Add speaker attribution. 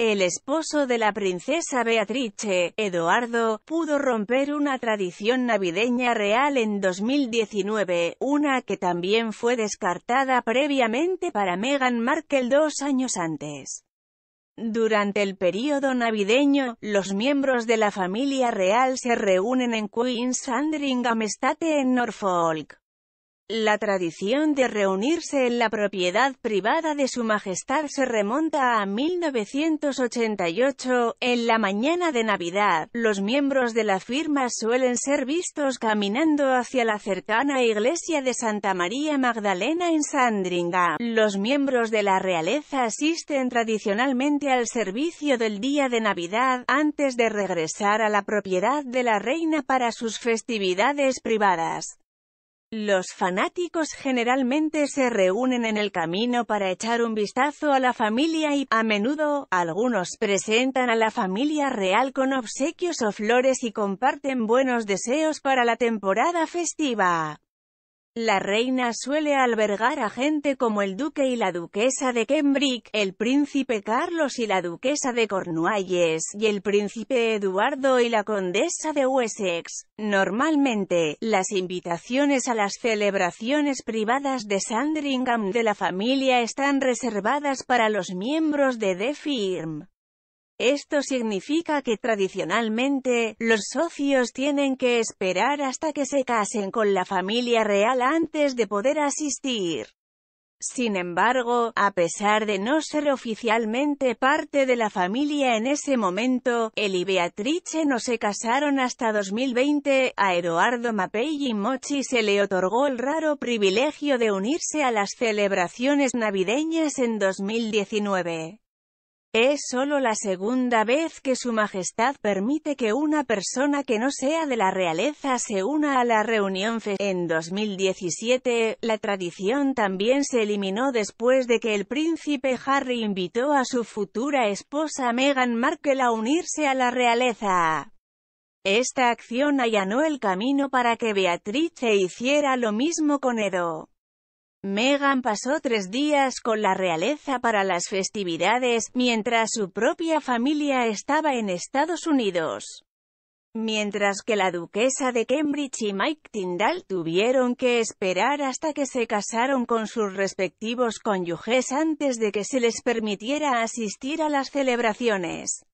Speaker 1: El esposo de la princesa Beatrice, Eduardo, pudo romper una tradición navideña real en 2019, una que también fue descartada previamente para Meghan Markle dos años antes. Durante el período navideño, los miembros de la familia real se reúnen en Queen's Sandringham Estate en Norfolk. La tradición de reunirse en la propiedad privada de Su Majestad se remonta a 1988. En la mañana de Navidad, los miembros de la firma suelen ser vistos caminando hacia la cercana iglesia de Santa María Magdalena en Sandringham. Los miembros de la realeza asisten tradicionalmente al servicio del día de Navidad, antes de regresar a la propiedad de la reina para sus festividades privadas. Los fanáticos generalmente se reúnen en el camino para echar un vistazo a la familia y, a menudo, algunos presentan a la familia real con obsequios o flores y comparten buenos deseos para la temporada festiva. La reina suele albergar a gente como el duque y la duquesa de Cambridge, el príncipe Carlos y la duquesa de Cornualles, y el príncipe Eduardo y la condesa de Wessex. Normalmente, las invitaciones a las celebraciones privadas de Sandringham de la familia están reservadas para los miembros de The Firm. Esto significa que tradicionalmente, los socios tienen que esperar hasta que se casen con la familia real antes de poder asistir. Sin embargo, a pesar de no ser oficialmente parte de la familia en ese momento, él y Beatrice no se casaron hasta 2020, a Eroardo Mapei y Mochi se le otorgó el raro privilegio de unirse a las celebraciones navideñas en 2019. Es solo la segunda vez que Su Majestad permite que una persona que no sea de la realeza se una a la reunión fe. En 2017, la tradición también se eliminó después de que el príncipe Harry invitó a su futura esposa Meghan Markle a unirse a la realeza. Esta acción allanó el camino para que Beatrice hiciera lo mismo con Edo. Meghan pasó tres días con la realeza para las festividades, mientras su propia familia estaba en Estados Unidos. Mientras que la duquesa de Cambridge y Mike Tyndall tuvieron que esperar hasta que se casaron con sus respectivos cónyuges antes de que se les permitiera asistir a las celebraciones.